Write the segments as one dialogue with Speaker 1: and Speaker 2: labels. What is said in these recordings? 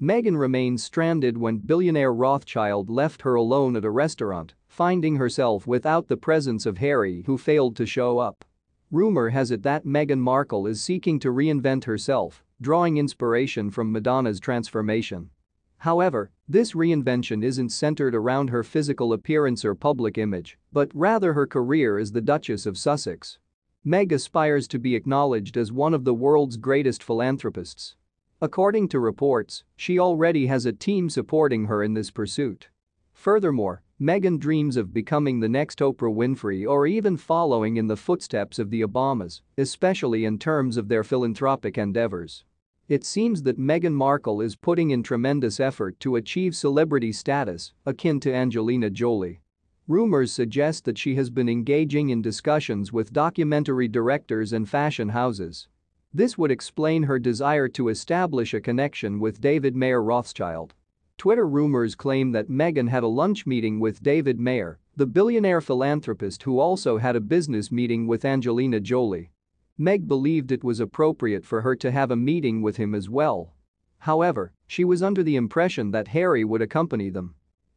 Speaker 1: Meghan remains stranded when billionaire Rothschild left her alone at a restaurant, finding herself without the presence of Harry who failed to show up. Rumor has it that Meghan Markle is seeking to reinvent herself, drawing inspiration from Madonna's transformation. However, this reinvention isn't centered around her physical appearance or public image, but rather her career as the Duchess of Sussex. Meg aspires to be acknowledged as one of the world's greatest philanthropists. According to reports, she already has a team supporting her in this pursuit. Furthermore, Meghan dreams of becoming the next Oprah Winfrey or even following in the footsteps of the Obamas, especially in terms of their philanthropic endeavors. It seems that Meghan Markle is putting in tremendous effort to achieve celebrity status, akin to Angelina Jolie. Rumors suggest that she has been engaging in discussions with documentary directors and fashion houses. This would explain her desire to establish a connection with David Mayer Rothschild. Twitter rumors claim that Meghan had a lunch meeting with David Mayer, the billionaire philanthropist who also had a business meeting with Angelina Jolie. Meg believed it was appropriate for her to have a meeting with him as well. However, she was under the impression that Harry would accompany them.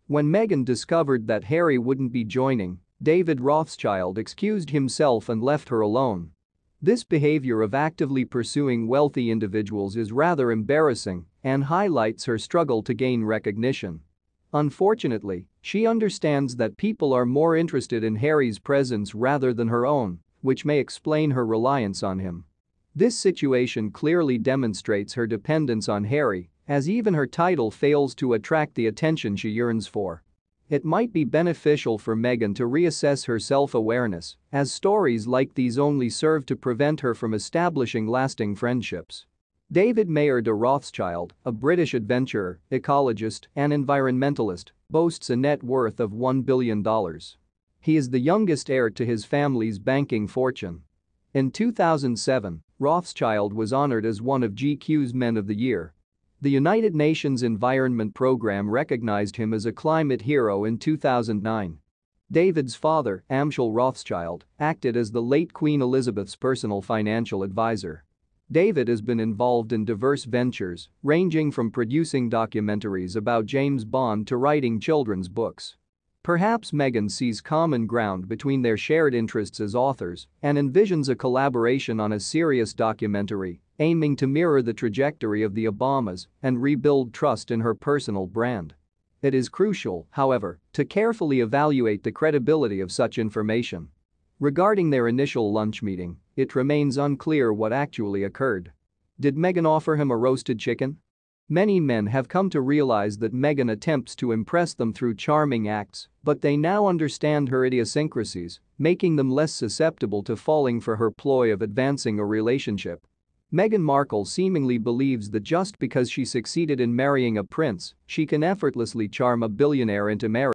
Speaker 1: When Meghan discovered that Harry wouldn't be joining, David Rothschild excused himself and left her alone. This behavior of actively pursuing wealthy individuals is rather embarrassing and highlights her struggle to gain recognition. Unfortunately, she understands that people are more interested in Harry's presence rather than her own, which may explain her reliance on him. This situation clearly demonstrates her dependence on Harry, as even her title fails to attract the attention she yearns for. It might be beneficial for Meghan to reassess her self-awareness, as stories like these only serve to prevent her from establishing lasting friendships. David Mayer de Rothschild, a British adventurer, ecologist, and environmentalist, boasts a net worth of $1 billion. He is the youngest heir to his family's banking fortune. In 2007, Rothschild was honored as one of GQ's Men of the Year the United Nations Environment Programme recognized him as a climate hero in 2009. David's father, Amschel Rothschild, acted as the late Queen Elizabeth's personal financial advisor. David has been involved in diverse ventures, ranging from producing documentaries about James Bond to writing children's books. Perhaps Meghan sees common ground between their shared interests as authors and envisions a collaboration on a serious documentary aiming to mirror the trajectory of the Obamas and rebuild trust in her personal brand. It is crucial, however, to carefully evaluate the credibility of such information. Regarding their initial lunch meeting, it remains unclear what actually occurred. Did Meghan offer him a roasted chicken? Many men have come to realize that Meghan attempts to impress them through charming acts, but they now understand her idiosyncrasies, making them less susceptible to falling for her ploy of advancing a relationship. Meghan Markle seemingly believes that just because she succeeded in marrying a prince, she can effortlessly charm a billionaire into marriage.